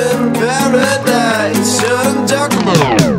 in paradise. Shouldn't talk about.